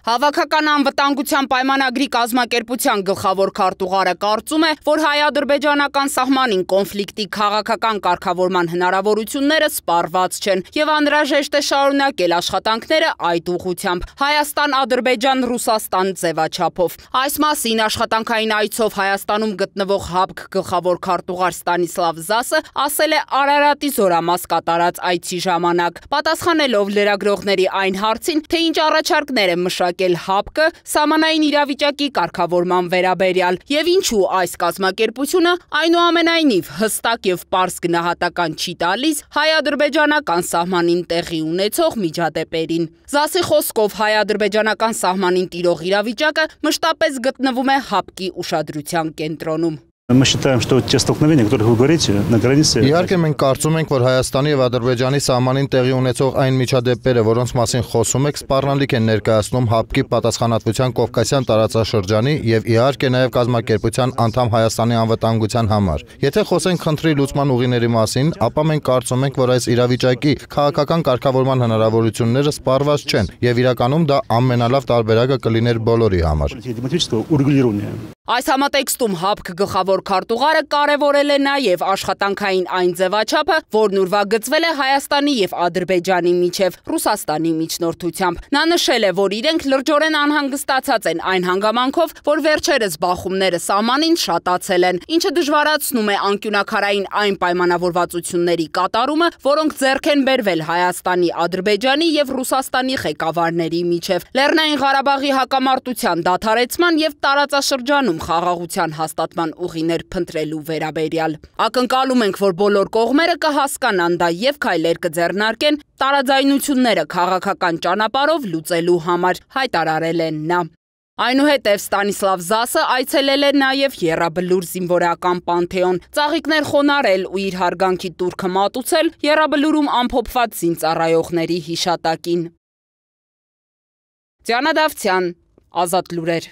Հավաքական անվտանգության պայմանագրի կազմակերպության գլխավոր քարտուղարը կարծում է, որ հայ-ադրբեջանական սահմանին կոնֆլիկտի քաղաքական կարգավորման հնարավորությունները սպառված չեն եւ անհրաժեշտ է շարունակել աշխատանքները այդ ուղղությամբ Հայաստան-Ադրբեջան-Ռուսաստան ձևաչափով։ Այս մասին աշխատանքային այցով Հայաստանում գտնվող ՀԱԲԿ գլխավոր քարտուղար Ստանիսլավ Զասը ասել է Արարատի զորամաս կատարած այցի ժամանակ, պատասխանելով լրագրողների այն հարցին, թե ինչ առաջարկներ է մշակ որոշակել ՀԱՊԿ սահմանային իրավիճակի կարգավորման վերաբերյալ եւ ինչու այս կազմակերպությունը այնուամենայնիվ հստակ եւ པարզ գնահատական չի տալիս հայ-ադրբեջանական սահմանին տեղի ունեցող միջադեպերին։ Զասի խոսքով հայ-ադրբեջանական սահմանին տիրող իրավիճակը մշտապես գտնվում է ՀԱՊԿ-ի ուշադրության կենտրոնում։ Мы считаем, что те столкновения, о которых вы говорите, на границе... Իհարկե մենք կարծում ենք, որ Հայաստանի եւ Ադրբեջանի սահմանին տեղի ունեցող այն միջադեպերը, որոնց մասին խոսում եք, սպառնալիք են ներկայացնում ՀԱՊԿ-ի պատասխանատվության Կովկասյան տարածաշրջանի եւ իհարկե նաեւ կազմակերպության անդամ Հայաստանի անվտանգության համար։ Եթե խոսենք խնդրի լուծման ուղիների մասին, ապա մենք կարծում ենք, որ այս իրավիճակի քաղաքական կարգավորման հնարավորությունները սպառված չեն եւ իրականում դա ամենալավ տարբերակը կլիներ բոլորի համար։ Այս համատեքստում ՀԱՊԿ գլխավոր քարտուղարը կարևորել է նաև աշխատանքային այն ձևաչափը, որն ուրվագծվել է Հայաստանի եւ Ադրբեջանի միջև Ռուսաստանի միջնորդությամբ։ Նա նշել է, որ իրենք լրջորեն անհանգստացած են այն հանգամանքով, որ վերջերս բախումները սահմանին շատացել են, ինչը դժվարացնում է անկյունակարային այն պայմանավորվածությունների կատարումը, որոնք ձեռք են բերվել Հայաստանի, Ադրբեջանի եւ Ռուսաստանի ղեկավարների միջև։ Լեռնային Ղարաբաղի հակամարտության դադարեցման եւ տարածաշրջանում խաղաղության հաստատման ուղիներ փնտրելու վերաբերյալ։ Ակնկալում ենք, որ բոլոր կողմերը կհասկանան դա եւ քայլեր կձեռնարկեն տարաձայնությունները քաղաքական ճանապարհով լուծելու համար, հայտարարել են նա։ Այնուհետև Ստանիսլավ Զասը այցելել է նաև Եռաբլուր զինվորական պանթեոն, ծաղիկներ խոնարել ու իր հարգանքի տուրքը մատուցել Եռաբլուրում ամփոփված զինծառայողների հիշատակին։ Ձյանը Դավթյան, Ազատ լուրեր։